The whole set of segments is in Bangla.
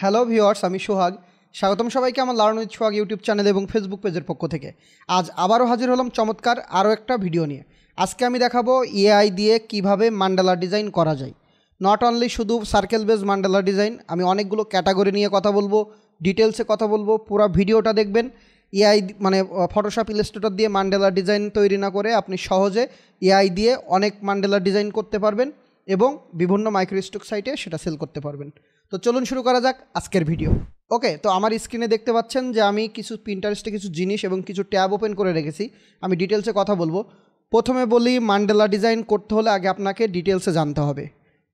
হ্যালো ভিওয়ার্স আমি সোহাগ। স্বাগতম সবাইকে আমার উইথ সোহাগ ইউটিউব চ্যানেল এবং ফেসবুক পেজের পক্ষ থেকে। আজ আবারও হাজির হলাম চমৎকার আরও একটা ভিডিও নিয়ে। আজকে আমি দেখাবো এআই দিয়ে কীভাবে মান্ডালা ডিজাইন করা যায়। নট অনলি শুধু সার্কেল বেস মান্ডালা ডিজাইন, আমি অনেকগুলো ক্যাটাগরি নিয়ে কথা বলব ডিটেলসে কথা বলব, পুরো ভিডিওটা দেখবেন। এআই মানে ফটোশপ ইলাস্ট্রেটর দিয়ে মান্ডেলা ডিজাইন তৈরি না করে আপনি সহজে এআই দিয়ে অনেক মান্ডেলা ডিজাইন করতে পারবেন এবং বিভিন্ন মাইক্রোস্টক সাইটে সেটা সেল করতে পারবেন। তো চলুন শুরু করা যাক আজকের ভিডিও। ওকে, তো আমার স্ক্রিনে দেখতে পাচ্ছেন যে আমি কিছু প্রিন্টারেস্টে কিছু জিনিস এবং কিছু ট্যাব ওপেন করে রেখেছি। আমি ডিটেলসে কথা বলব। প্রথমে বলি মান্ডেলা ডিজাইন করতে হলে আগে আপনাকে ডিটেলসে জানতে হবে।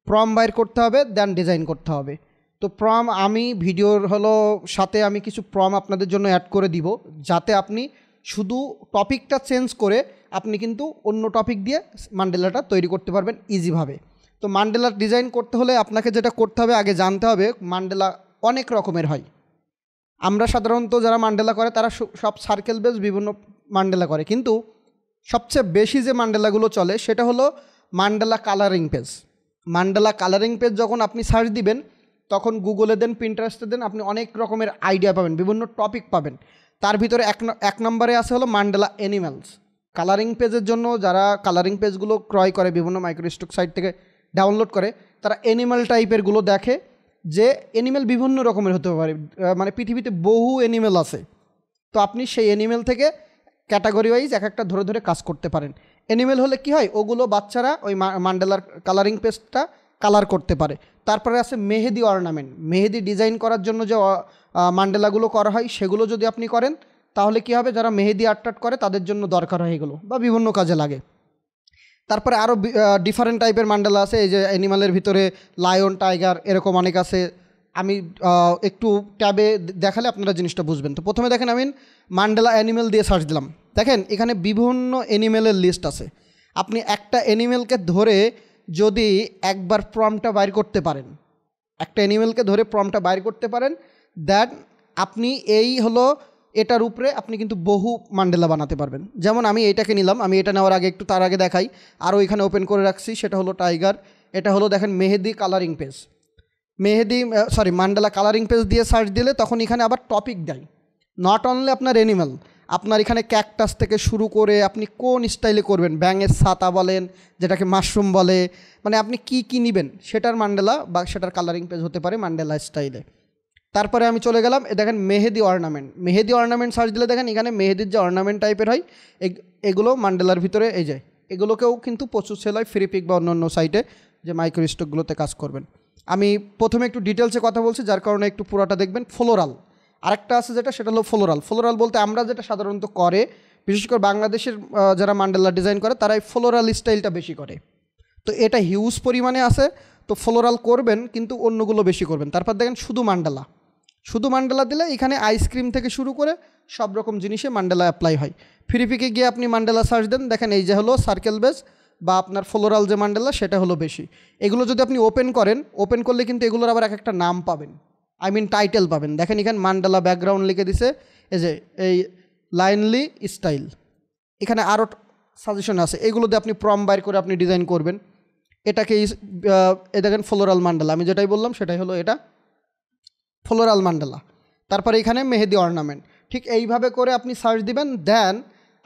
প্রম বাইর করতে হবে দেন ডিজাইন করতে হবে। তো প্রম আমি, ভিডিওর হলো সাথে আমি কিছু প্রম আপনাদের জন্য অ্যাড করে দিব। যাতে আপনি শুধু টপিকটা চেঞ্জ করে আপনি কিন্তু অন্য টপিক দিয়ে মান্ডেলাটা তৈরি করতে পারবেন ইজিভাবে তো মান্ডেলার ডিজাইন করতে হলে আপনাকে যেটা করতে হবে, আগে জানতে হবে মান্ডেলা অনেক রকমের হয়। আমরা সাধারণত যারা মান্ডেলা করে, তারা সব সার্কেল বেস বিভিন্ন মান্ডেলা করে। কিন্তু সবচেয়ে বেশি যে মান্ডেলাগুলো চলে, সেটা হলো Mandela colouring page Mandela colouring page যখন আপনি সার্চ দিবেন, তখন গুগলে দেন প্রিন্টারেস্টে দেন, আপনি অনেক রকমের আইডিয়া পাবেন, বিভিন্ন টপিক পাবেন। তার ভিতরে এক এক নম্বরে আছে হলো মান্ডেলা অ্যানিম্যালস কালারিং পেজের জন্য যারা কালারিং পেজগুলো ক্রয় করে, বিভিন্ন মাইক্রোস্টক সাইট থেকে ডাউনলোড করে, তারা অ্যানিম্যাল টাইপেরগুলো দেখে যে অ্যানিম্যাল বিভিন্ন রকমের হতে পারে। মানে পৃথিবীতে বহু অ্যানিম্যাল আছে। তো আপনি সেই অ্যানিম্যাল থেকে ক্যাটাগরি ওয়াইজ এক একটা ধরে ধরে কাজ করতে পারেন। অ্যানিমেল হলে কি হয়? ওগুলো বাচ্চারা ওই মান্ডেলার কালারিং পেস্টটা কালার করতে পারে। তারপরে আছে মেহেদি অর্নামেন্ট মেহেদি ডিজাইন করার জন্য যে মান্ডেলাগুলো করা হয়, সেগুলো যদি আপনি করেন, তাহলে কি হবে? যারা মেহেদি আর্ট করে, তাদের জন্য দরকার হয় এগুলো, বা বিভিন্ন কাজে লাগে। তারপরে আরও ডিফারেন্ট টাইপের মান্ডেলা আছে। এই যে অ্যানিমালের ভিতরে লায়ন টাইগার এরকম অনেক আছে। আমি একটু ট্যাবে দেখালে আপনারা জিনিসটা বুঝবেন। তো প্রথমে দেখেন আমি মান্ডেলা অ্যানিমেল দিয়ে সার্চ দিলাম। দেখেন, এখানে বিভিন্ন অ্যানিমেলের লিস্ট আছে। আপনি একটা অ্যানিমেলকে ধরে যদি একবার প্রমটা বাইর করতে পারেন, একটা অ্যানিমেলকে ধরে প্রমটা বাইর করতে পারেন দ্যাট আপনি এই হলো এটার উপরে আপনি কিন্তু বহু মান্ডেলা বানাতে পারবেন। যেমন আমি এইটাকে নিলাম, আমি এটা নেওয়ার আগে একটু তার আগে দেখাই। আরও এখানে ওপেন করে রাখছি, সেটা হলো টাইগার এটা হলো দেখেন mehndi colouring page mehndi sorry mandala colouring page দিয়ে সার্চ দিলে তখন এখানে আবার টপিক দেয়। নট অনলি আপনার অ্যানিমাল আপনার এখানে ক্যাকটাস থেকে শুরু করে আপনি কোন স্টাইলে করবেন, ব্যাঙের ছাতা বলেন, যেটাকে মাশরুম বলে মানে আপনি কি কি নেবেন, সেটার মান্ডেলা বা সেটার কালারিং পেজ হতে পারে মান্ডেলা স্টাইলে তারপরে আমি চলে গেলাম দেখেন mehndi ornament mehndi ornament search দিলে দেখেন এখানে মেহেদির যে অর্নামেন্ট টাইপের হয় এগুলো মান্ডেলার ভিতরে এই যায় এগুলোকেও কিন্তু প্রচুর সেল হয় ফ্রি পিক বা অন্য অন্য সাইটে যে মাইক্রো স্টকগুলোতে কাজ করবেন। আমি প্রথমে একটু ডিটেলসে কথা বলছি, যার কারণে একটু পুরোটা দেখবেন ফ্লোরাল আরেকটা আছে যেটা, সেটা হলো ফ্লোরাল ফ্লোরাল বলতে আমরা যেটা সাধারণত করে, বিশেষ করে বাংলাদেশের যারা মান্ডেলা ডিজাইন করে তারা এই ফ্লোরাল স্টাইলটা বেশি করে। তো এটা হিউজ পরিমাণে আছে, তো ফ্লোরাল করবেন, কিন্তু অন্যগুলো বেশি করবেন। তারপর দেখেন শুধু মান্ডালা। শুধু মান্ডালা দিলে এখানে আইসক্রিম থেকে শুরু করে সব রকম জিনিসে মান্ডালা অ্যাপ্লাই হয়। ফ্রিপিকে গিয়ে আপনি মান্ডালা সার্চ দেন, দেখেন এই যে হলো সার্কেল বেস বা আপনার ফ্লোরাল যে মান্ডেলা সেটা হলো বেশি। এগুলো যদি আপনি ওপেন করেন ওপেন করলে কিন্তু এগুলোর আবার এক একটা নাম পাবেন। আই মিন টাইটেল পাবেন। দেখেন এখানে মান্ডালা ব্যাকগ্রাউন্ড লিখে দিছে, এই যে এই লাইনলি স্টাইল এখানে আরও সাজেশন আছে, এগুলো দিয়ে আপনি প্রম বাইর করে আপনি ডিজাইন করবেন। এটাকে এ দেখেন ফ্লোরাল মান্ডালা, আমি যেটাই বললাম সেটাই হলো এটা। ফ্লোরাল মান্ডালা। তারপর এখানে মেহেদি অর্নামেন্ট। ঠিক এইভাবে করে আপনি সার্চ দিবেন দেন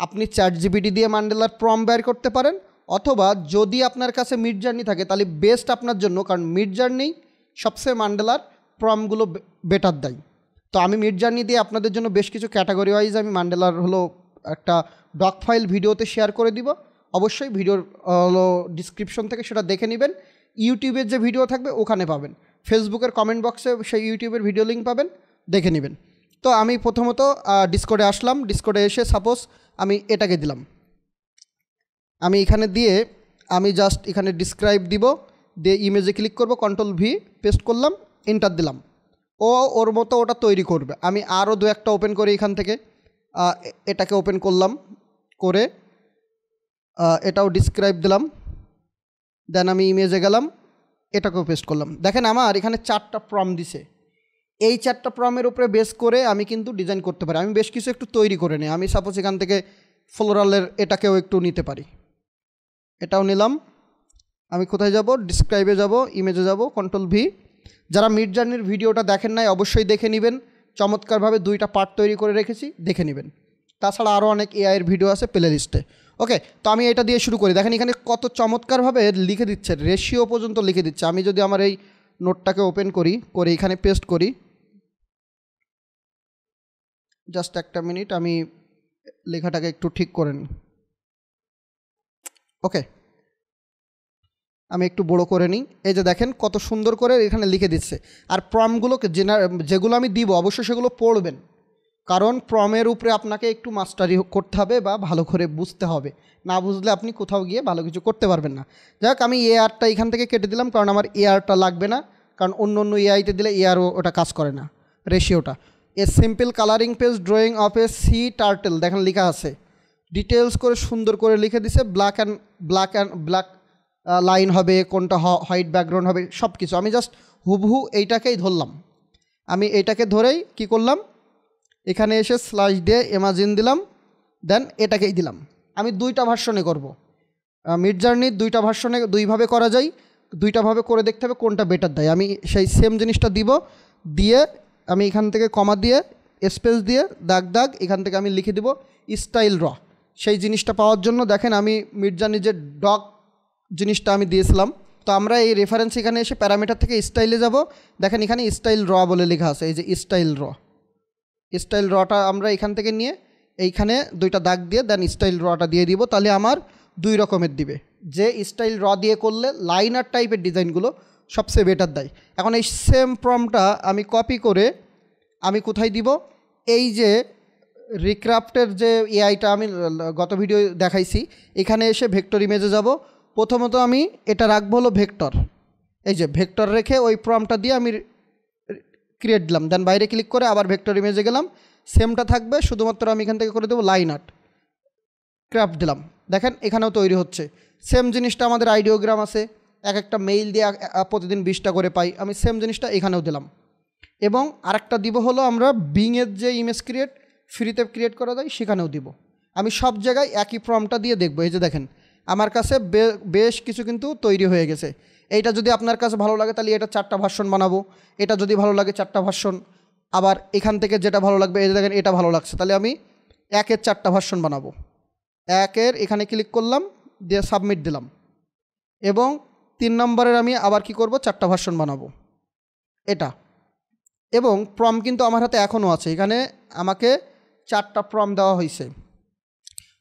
আপনি চ্যাট জিবিটি দিয়ে মান্ডেলার প্রম বের করতে পারেন, অথবা যদি আপনার কাছে মিড জার্নি থাকে, তাহলে বেস্ট আপনার জন্য, কারণ মিড জার্নি সবচেয়ে মান্ডেলার প্রমগুলো বেটার দেয়। তো আমি মিড জার্নি দিয়ে আপনাদের জন্য বেশ কিছু ক্যাটাগরি ওয়াইজ আমি মান্ডেলার হলো একটা ডক ফাইল ভিডিওতে শেয়ার করে দিব। অবশ্যই ভিডিওর হলো ডিসক্রিপশন থেকে সেটা দেখে নেবেন। ইউটিউবের যে ভিডিও থাকবে, ওখানে পাবেন। ফেসবুকের কমেন্ট বক্সে সেই ইউটিউবের ভিডিও লিঙ্ক পাবেন, দেখে নেবেন। তো আমি প্রথমত ডিসকোডে আসলাম। ডিসকোডে এসে সাপোজ আমি এটাকে দিলাম। আমি এখানে দিয়ে আমি জাস্ট এখানে ডিসক্রাইব দিব, দিয়ে ইমেজে ক্লিক করব কন্ট্রোল ভি পেস্ট করলাম এন্টার দিলাম। ও ওর মতো ওটা তৈরি করবে। আমি আরও দু একটা ওপেন করি এখান থেকে। এটাকে ওপেন করলাম, করে এটাও ডিসক্রাইব দিলাম। দেন আমি ইমেজে গেলাম। এটাকেও পেস্ট করলাম। দেখেন আমার এখানে চারটা প্রম দিছে। এই চারটা প্রমের উপরে বেস করে আমি কিন্তু ডিজাইন করতে পারি। আমি বেশ কিছু একটু তৈরি করে নিই। আমি সাপোজ এখান থেকে ফ্লোরালের এটাকেও একটু নিতে পারি। এটাও নিলাম। আমি কোথায় যাব? ডিসক্রাইবে যাব ইমেজে যাব কন্ট্রোল ভি যারা মিড জার্নির ভিডিওটা দেখেন নাই, অবশ্যই দেখে নেবেন। চমৎকারভাবে দুইটা পার্ট তৈরি করে রেখেছি, দেখে নেবেন। তাছাড়া আরও অনেক এআইয়ের ভিডিও আছে প্লে লিস্টে ওকে তো আমি এটা দিয়ে শুরু করি। দেখেন এখানে কত চমৎকারভাবে লিখে দিচ্ছে। রেশিও পর্যন্ত লিখে দিচ্ছে। আমি যদি আমার এই নোটটাকে ওপেন করি, করে এখানে পেস্ট করি। জাস্ট একটা মিনিট আমি লেখাটাকে একটু ঠিক করে নিই। ওকে আমি একটু বড় করে নিই। এই যে দেখেন কত সুন্দর করে এখানে লিখে দিচ্ছে। আর প্রমগুলোকে যেগুলো আমি দিব, অবশ্যই সেগুলো পড়বেন। কারণ প্রমের উপরে আপনাকে একটু মাস্টারি করতে হবে বা ভালো করে বুঝতে হবে। না বুঝলে আপনি কোথাও গিয়ে ভালো কিছু করতে পারবেন না। যাক, আমি এ আরটা এখান থেকে কেটে দিলাম কারণ আমার এ আরটা লাগবে না। কারণ অন্য অন্য এআইতে দিলে এ আরও ওটা কাজ করে না। রেশিওটা a simple colouring page drawing of a sea turtle দেখেন, লেখা আছে। ডিটেলস করে সুন্দর করে লিখে দিছে black and black and black line হবে, কোনটা হোয়াইট ব্যাকগ্রাউন্ড হবে সব কিছু আমি জাস্ট হুবহু এইটাকেই ধরলাম। আমি এইটাকে ধরেই কি করলাম? এখানে এসে স্লাইস দিয়ে এমাজিন দিলাম দেন এটাকেই দিলাম। আমি দুইটা ভার্সনে করব। মিড জার্নির দুইটা ভার্সনে দুইভাবে করা যায়। দুইটাভাবে করে দেখতে হবে কোনটা বেটার দেয়। আমি সেই সেম জিনিসটা দিব, দিয়ে আমি এখান থেকে কমা দিয়ে স্পেস দিয়ে দাগ দাগ এখান থেকে আমি লিখে দিব স্টাইল র সেই জিনিসটা পাওয়ার জন্য দেখেন আমি মিড জার্নির যে ডগ জিনিসটা আমি দিয়েছিলাম, তো আমরা এই রেফারেন্স এখানে এসে প্যারামিটার থেকে স্টাইলে যাব। দেখেন এখানে স্টাইল র বলে লেখা আছে, এই যে স্টাইল র স্টাইল রটা আমরা এখান থেকে নিয়ে এইখানে দুইটা দাগ দিয়ে দেন স্টাইল রটা দিয়ে দিব। তাহলে আমার দুই রকমের দিবে। যে স্টাইল র দিয়ে করলে লাইনার টাইপের ডিজাইনগুলো সবচেয়ে বেটার দেয়। এখন এই সেম প্রমটা আমি কপি করে আমি কোথায় দিব? এই যে রিক্রাফ্টের যে এআইটা আমি গত ভিডিও দেখাইছি, এখানে এসে ভেক্টর ইমেজে যাব। প্রথমত আমি এটা রাখব হলো ভেক্টর এই যে ভেক্টর রেখে ওই প্রমটা দিয়ে আমি ক্রিয়েট দিলাম। দেন বাইরে ক্লিক করে আবার ভেক্টর ইমেজে গেলাম। সেমটা থাকবে, শুধুমাত্র আমি এখান থেকে করে দেবো লাইন আর্ট ক্রাফট দিলাম। দেখেন এখানেও তৈরি হচ্ছে। সেম জিনিসটা আমাদের আইডিওগ্রাম আছে। এক একটা মেইল দিয়ে প্রতিদিন বিশটা করে পাই। আমি সেম জিনিসটা এখানেও দিলাম। এবং আরেকটা দিব হলো আমরা বিংয়ের যে ইমেজ ক্রিয়েট ফ্রিতে ক্রিয়েট করা যায়, সেখানেও দিব। আমি সব জায়গায় একই ফর্মটা দিয়ে দেখব। এই যে দেখেন আমার কাছে বেশ কিছু কিন্তু তৈরি হয়ে গেছে। এইটা যদি আপনার কাছে ভালো লাগে তাহলে এটা চারটা ভার্সন বানাবো। এটা যদি ভালো লাগে চারটা ভার্সন আবার এখান থেকে যেটা ভালো লাগবে, এই দেখেন এটা ভালো লাগছে, তাহলে আমি একের চারটা ভার্সন বানাবো। একের এখানে ক্লিক করলাম, দিয়ে সাবমিট দিলাম। এবং তিন নম্বরের আমি আবার কি করব? চারটা ভার্সন বানাবো। এটা। এবং প্রম কিন্তু আমার হাতে এখনও আছে। এখানে আমাকে চারটা প্রম দেওয়া হয়েছে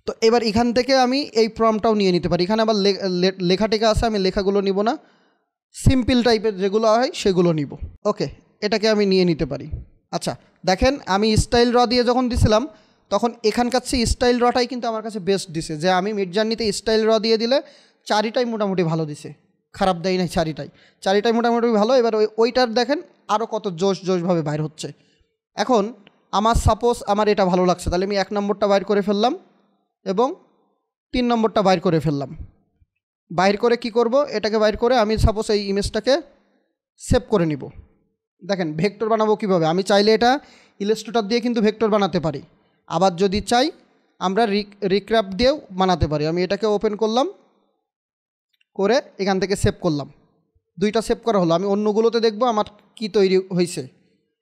তো এবার এখান থেকে আমি এই ফর্মটাও নিয়ে নিতে পারি। এখানে আবার লেখা টেখা আছে, আমি লেখাগুলো নিব না। সিম্পল টাইপের যেগুলো হয়, সেগুলো নিব। ওকে এটাকে আমি নিয়ে নিতে পারি। আচ্ছা দেখেন আমি স্টাইল র দিয়ে যখন দিছিলাম, তখন এখানকার চেয়ে স্টাইল রটাই কিন্তু আমার কাছে বেস্ট দিছে। যে আমি মিড জার্নিতে স্টাইল র দিয়ে দিলে চারিটাই মোটামুটি ভালো দিছে। খারাপ দেয় নাই চারিটাই। চারিটাই মোটামুটি ভালো, এবার ওই, ওইটার দেখেন আরও কত জোশ জোশভাবে বাইর হচ্ছে। এখন আমার সাপোজ আমার এটা ভালো লাগছে, তাহলে আমি এক নম্বরটা বাইর করে ফেললাম। এবং তিন নম্বরটা বাইর করে ফেললাম। বাইর করে কি করব? এটাকে বাইর করে আমি সাপোজ এই ইমেজটাকে সেভ করে নিব। দেখেন ভেক্টর বানাবো কীভাবে? আমি চাইলে এটা ইলেস্ট্রেটার দিয়ে কিন্তু ভেক্টর বানাতে পারি। আবার যদি চাই, আমরা রিক্রাফট দিয়েও বানাতে পারি। আমি এটাকে ওপেন করলাম, করে এখান থেকে সেভ করলাম। দুইটা সেভ করা হলো। আমি অন্যগুলোতে দেখব আমার কি তৈরি হয়েছে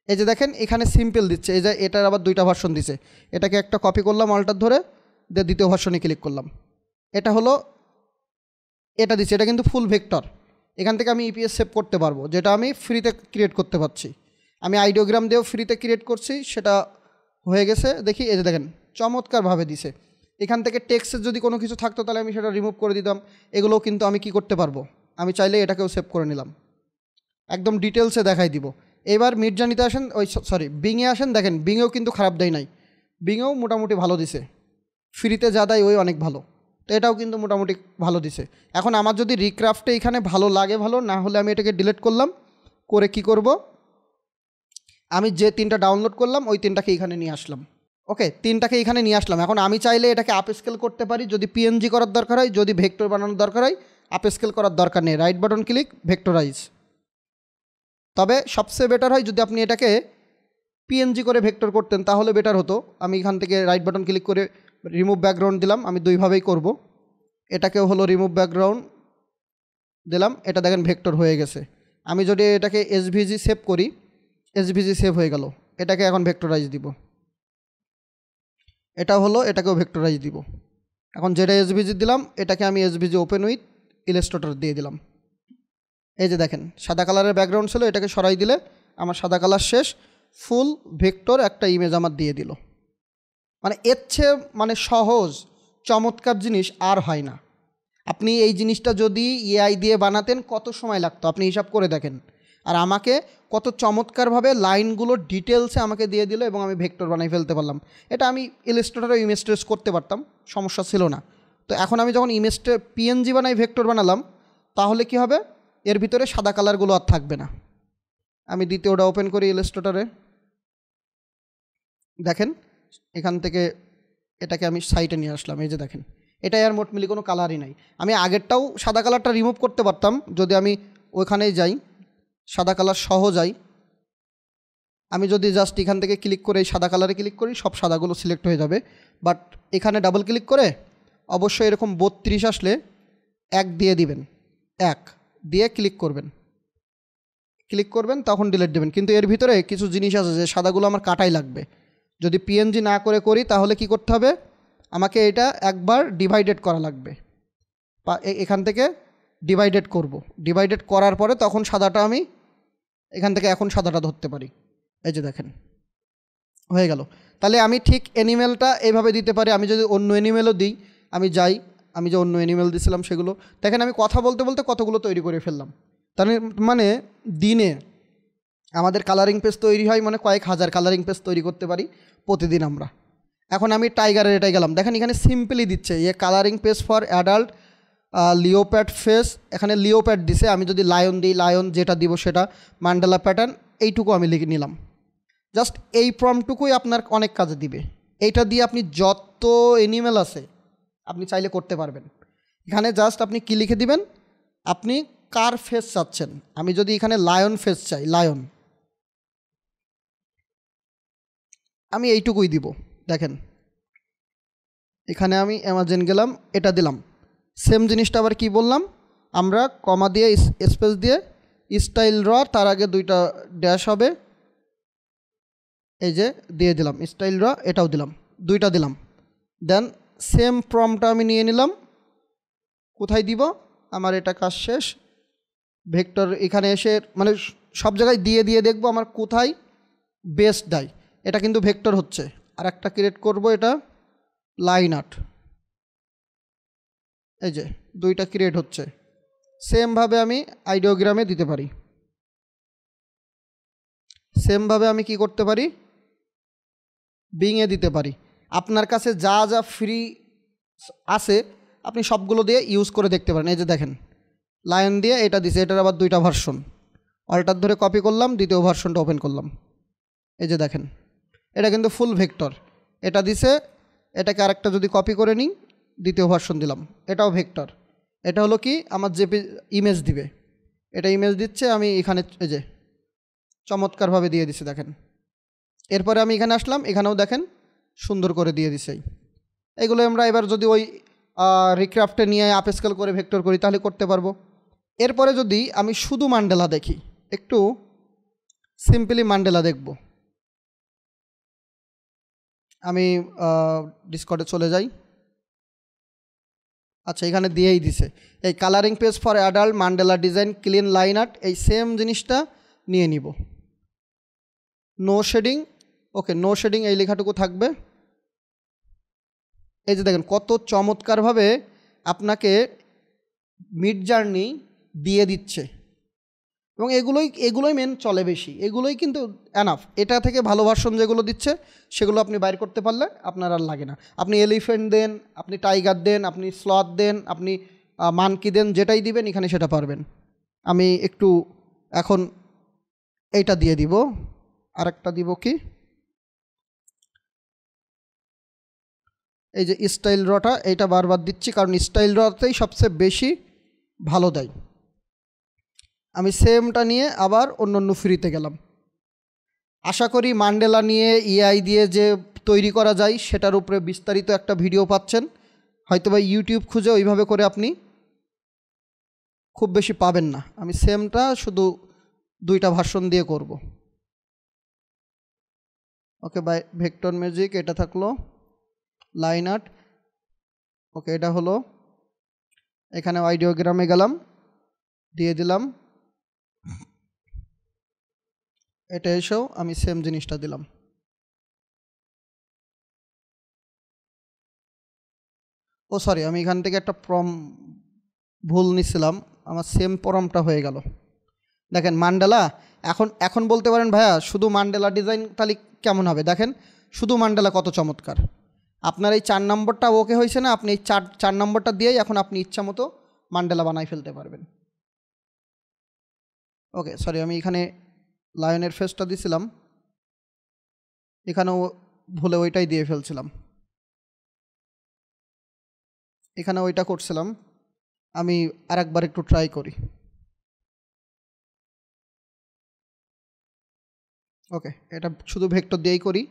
এই যে দেখেন, এখানে সিম্পল দিচ্ছে। এই যে এটার আবার দুইটা ভার্সন দিছে। এটাকে একটা কপি করলাম অল্টার ধরে দ্বিতীয় ভার্সনে ক্লিক করলাম। এটা হলো, এটা দিচ্ছে এটা কিন্তু ফুল ভেক্টর এখান থেকে আমি ইপিএস সেভ করতে পারব, যেটা আমি ফ্রিতে ক্রিয়েট করতে পারছি। আমি আইডিওগ্রাম দিয়েও ফ্রিতে ক্রিয়েট করছি, সেটা হয়ে গেছে। দেখি, এই যে দেখেন, চমৎকারভাবে দিছে। এখান থেকে টেক্সের যদি কোনো কিছু থাকতো, তাহলে আমি সেটা রিমুভ করে দিতাম। এগুলোও কিন্তু আমি কি করতে পারব? আমি চাইলে এটাকেও সেভ করে নিলাম। একদম ডিটেলসে দেখাই দিব। এবার মির্জানিতে আসেন, ওই সরি বিংয়ে আসেন, দেখেন বিংয়েও কিন্তু খারাপ দেয় নাই। বিংয়েও মোটামুটি ভালো দিছে। ফ্রিতে যা দেয় ওই অনেক ভালো। তো এটাও কিন্তু মোটামুটি ভালো দিছে। এখন আমার যদি রিক্রাফটে এখানে ভালো লাগে ভালো, না হলে আমি এটাকে ডিলিট করলাম, করে কি করব? আমি যে তিনটা ডাউনলোড করলাম, ওই তিনটাকে এখানে নিয়ে আসলাম। ওকে, তিনটাকে এখানে নিয়ে আসলাম। এখন আমি চাইলে এটাকে আপ স্কেল করতে পারি, যদি পিএনজি করার দরকার হয়, যদি ভেক্টর বানানোর দরকার হয় আপ স্কেল করার দরকার নেই। রাইট বাটন ক্লিক ভেক্টরাইজ তবে সবচেয়ে বেটার হয় যদি আপনি এটাকে পিএনজি করে ভেক্টর করতেন, তাহলে বেটার হতো। আমি এখান থেকে রাইট বাটন ক্লিক করে রিমুভ ব্যাকগ্রাউন্ড দিলাম, আমি দুইভাবেই করব। এটাকেও হলো রিমুভ ব্যাকগ্রাউন্ড দিলাম, এটা দেখেন ভেক্টর হয়ে গেছে। আমি যদি এটাকে এসভিজি সেভ করি এসভিজি সেভ হয়ে গেল, এটাকে এখন ভেক্টরাইজ দিব। এটা হলো, এটাকেও ভেক্টরাইজ দিব। এখন যেটা এসভিজি দিলাম, এটাকে আমি এসভিজি ওপেন উইথ ইলেস্ট্রেটর দিয়ে দিলাম। এই যে দেখেন, সাদা কালারের ব্যাকগ্রাউন্ড ছিল, এটাকে সরাই দিলে, আমার সাদা কালার শেষ ফুল ভেক্টর একটা ইমেজ আমার দিয়ে দিল। মানে এর চেয়ে মানে সহজ, চমৎকার জিনিস আর হয় না। আপনি এই জিনিসটা যদি এআই দিয়ে বানাতেন, কত সময় লাগতো? আপনি হিসাব করে দেখেন। আর আমাকে কত চমৎকারভাবে লাইনগুলো ডিটেলসে আমাকে দিয়ে দিল এবং আমি ভেক্টর বানাই ফেলতে পারলাম। এটা আমি ইলাস্ট্রেটরে ইমেজ ট্রেস করতে পারতাম, সমস্যা ছিল না। তো এখন আমি যখন ইমেজটা পিএনজি বানাই, ভেক্টর বানালাম, তাহলে কি হবে? এর ভিতরে সাদা কালারগুলো আর থাকবে না। আমি দ্বিতীয়টা ওপেন করি ইলাস্ট্রেটরে দেখেন এখান থেকে এটাকে আমি সাইটে নিয়ে আসলাম, এই যে দেখেন। এটাই আর মোট মিলি কোনো কালারই নাই। আমি আগেরটাও সাদা কালারটা রিমুভ করতে পারতাম, যদি আমি ওইখানেই যাই, সাদা কালার সহ যাই। আমি যদি জাস্ট এখান থেকে ক্লিক করে এই সাদা কালারে ক্লিক করি, সব সাদাগুলো সিলেক্ট হয়ে যাবে। বাট এখানে ডাবল ক্লিক করে অবশ্যই এরকম বত্রিশ আসলে এক দিয়ে দিবেন। এক দিয়ে ক্লিক করবেন। ক্লিক করবেন, তখন ডিলেট দেবেন। কিন্তু এর ভিতরে কিছু জিনিস আছে যে সাদাগুলো আমার কাটাই লাগবে। যদি পিএনজি না করে করি, তাহলে কি করতে হবে? আমাকে এটা একবার ডিভাইডেড করা লাগবে। এখান থেকে ডিভাইডেড করব। ডিভাইডেড করার পরে তখন সাদাটা আমি এখান থেকে এখন সাদাটা ধরতে পারি। এই যে দেখেন, হয়ে গেল। তাহলে আমি ঠিক অ্যানিমেলটা এইভাবে দিতে পারি। আমি যদি অন্য অ্যানিমেলও দিই, আমি যাই, আমি যে অন্য অ্যানিমেল দিছিলাম সেগুলো। দেখেন আমি কথা বলতে বলতে কতগুলো তৈরি করে ফেললাম। তার মানে দিনে আমাদের কালারিং পেজ তৈরি হয় মানে কয়েক হাজার কালারিং পেজ তৈরি করতে পারি প্রতিদিন আমরা। এখন আমি টাইগারের এটাই গেলাম। দেখেন এখানে সিম্পলি দিচ্ছে ইয়ে colouring page for adult leopard face এখানে লিওপ্যাড দিছে, আমি যদি লায়ন দিই লায়ন যেটা দিব সেটা মান্ডালা প্যাটার্ন এইটুকু আমি লিখে নিলাম। জাস্ট এই প্রমটুকুই আপনার অনেক কাজে দিবে। এইটা দিয়ে আপনি যত এনিমেল আছে, আপনি চাইলে করতে পারবেন। এখানে জাস্ট আপনি কি লিখে দিবেন? আপনি কার ফেস চাচ্ছেন? আমি যদি এখানে লায়ন ফেস চাই লায়ন আমি এইটুকুই দিব। দেখেন। এখানে আমি অ্যামাজন গেলাম, এটা দিলাম। সেম জিনিসটা আবার কি বললাম? আমরা কমা দিয়ে স্পেস দিয়ে স্টাইল র তার আগে দুইটা ড্যাশ হবে। এই যে, দিয়ে দিলাম। স্টাইল র এটাও দিলাম। দুইটা দিলাম। দেন সেম প্রমটা আমি নিয়ে নিলাম। কোথায় দিব? আমার এটা কাজ শেষ। ভেক্টর এখানে এসে মানে সব জায়গায় দিয়ে দিয়ে দেখব আমার কোথায় বেস্ট দেয় এটা কিন্তু ভেক্টর হচ্ছে। আর একটা ক্রিয়েট করব এটা লাইন আর্ট এই যে, দুইটা ক্রিয়েট হচ্ছে। সেমভাবে আমি আইডিওগ্রামে দিতে পারি। সেমভাবে আমি কি করতে পারি? বিংয়ে দিতে পারি। আপনার কাছে যা যা ফ্রি আছে, আপনি সবগুলো দিয়ে ইউজ করে দেখতে পারেন। এই যে দেখেন লায়ন দিয়ে এটা দিছে, এটার আবার দুইটা ভার্সন অল্টার ধরে কপি করলাম, দ্বিতীয় ভার্সনটা ওপেন করলাম। এই যে দেখেন। এটা কিন্তু ফুল ভেক্টর এটা দিছে, এটাকে আরেকটা যদি কপি করে নিই, দ্বিতীয় ভার্সন দিলাম। এটাও ভেক্টর এটা হলো কি? আমার যে ইমেজ দিবে। এটা ইমেজ দিচ্ছে, আমি এখানে এই যে, চমৎকারভাবে দিয়ে দিছে, দেখেন। এরপরে আমি এখানে আসলাম, এখানেও দেখেন, সুন্দর করে দিয়ে দিছে। এগুলো আমরা এবার যদি ওই রিক্রাফটে নিয়ে আপস্কেল করে ভেক্টর করি, তাহলে করতে পারব। এরপরে যদি আমি শুধু মান্ডেলা দেখি, একটু সিম্পলি মান্ডেলা দেখব। আমি ডিসকটে চলে যাই। আচ্ছা এখানে দিয়েই দিছে। এই colouring page for adult Mandela design clean line art এই সেম জিনিসটা নিয়ে নিব। No shading okay no shading এই লেখাটুকু থাকবে। এই যে দেখেন, কত চমৎকারভাবে আপনাকে মিড জার্নি দিয়ে দিচ্ছে। এবং এগুলোই এগুলোই মেন চলে বেশি। এগুলোই কিন্তু অ্যানাফ এটা থেকে ভালো ভার্সন যেগুলো দিচ্ছে, সেগুলো আপনি বাইর করতে পারলে আপনার আর লাগে না। আপনি এলিফেন্ট দেন, আপনি টাইগার দেন, আপনি স্লথ দেন, আপনি মানকি দেন, যেটাই দিবেন, এখানে সেটা পারবেন। আমি একটু এখন এইটা দিয়ে দিব। আরেকটা দিব কি? এই যে স্টাইল রটা এইটা বারবার দিচ্ছি, কারণ স্টাইল রতেই সবচেয়ে বেশি ভালো দেয়। আমি সেমটা নিয়ে আবার অন্য অন্য ফ্রিতে গেলাম। আশা করি মান্ডেলা নিয়ে ইআই দিয়ে যে তৈরি করা যায়, সেটার উপরে বিস্তারিত একটা ভিডিও পাচ্ছেন। হয়তো বা ইউটিউব খুঁজে ওইভাবে করে আপনি খুব বেশি পাবেন না। আমি সেমটা শুধু দুইটা ভার্সন দিয়ে করব। ওকে বাই ভেক্টর ম্যাজিক এটা থাকল। লাইন আর্ট ওকে এটা হলো। এখানে আইডিওগ্রামে গেলাম, দিয়ে দিলাম। এটা এসেও আমি সেম জিনিসটা দিলাম। ও সরি আমি এখান থেকে একটা প্রম ভুল নিছিলাম। আমার সেম প্রমটা হয়ে গেল। দেখেন মান্ডালা এখন এখন বলতে পারেন, ভাইয়া, শুধু মান্ডেলা ডিজাইন তাহলে কেমন হবে? দেখেন, শুধু মান্ডালা কত চমৎকার। আপনার এই চার নম্বরটা ওকে হয়েছে না, আপনি এই চার চার নম্বরটা দিয়েই এখন আপনি ইচ্ছা মতো মান্ডেলা বানাই ফেলতে পারবেন। ওকে সরি আমি এখানে লায়নের ফেসটা দিছিলাম। এখানেও ভুলে ওইটাই দিয়ে ফেলছিলাম। এখানে ওইটা করছিলাম। আমি আর একবার একটু ট্রাই করি। ওকে এটা শুধু ভেক্টর দিয়েই করি।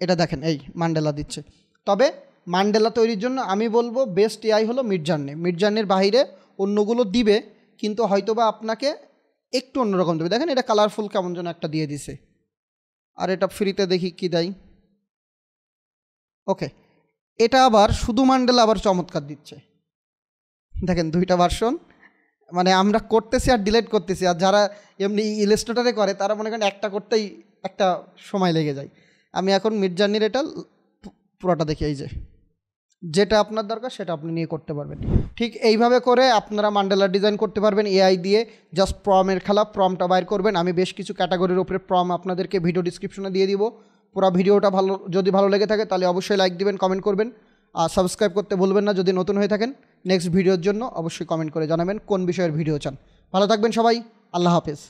এটা দেখেন, এই মান্ডেলা দিচ্ছে। তবে মান্ডেলা তৈরির জন্য আমি বলব বেস্ট এআই হলো মির্জার্নি মির্জার্নির বাইরে অন্যগুলো দিবে, কিন্তু হয়তোবা আপনাকে একটু অন্যরকম দেবে। দেখেন এটা কালারফুল কেমন যেন একটা দিয়ে দিছে। আর এটা ফ্রিতে দেখি কি দেয়। ওকে এটা আবার শুধু মান্ডেলা আবার চমৎকার দিচ্ছে। দেখেন দুইটা ভার্সন মানে আমরা করতেছি আর ডিলেট করতেছি। আর যারা এমনি ইলেস্ট্রেটারে করে, তারা মনে করেন একটা করতেই একটা সময় লেগে যায়। আমি এখন মির্জার্নির এটা পুরোটা দেখি, এই যে। যেটা আপনার দরকার সেটা আপনি নিয়ে করতে পারবেন। ঠিক এইভাবে করে আপনারা মান্ডেলা ডিজাইন করতে পারবেন এআই দিয়ে। জাস্ট প্রমের খেলা প্রমটা বাইর করবেন। আমি বেশ কিছু ক্যাটাগরির উপরে প্রম আপনাদেরকে ভিডিও ডিসক্রিপশনে দিয়ে দিব। পুরো ভিডিওটা ভালো, যদি ভালো লেগে থাকে তাহলে অবশ্যই লাইক দিবেন কমেন্ট করবেন। আর সাবস্ক্রাইব করতে ভুলবেন না যদি নতুন হয়ে থাকেন। নেক্সট ভিডিওর জন্য অবশ্যই কমেন্ট করে জানাবেন কোন বিষয়ের ভিডিও চান। ভালো থাকবেন সবাই। আল্লাহ হাফেজ।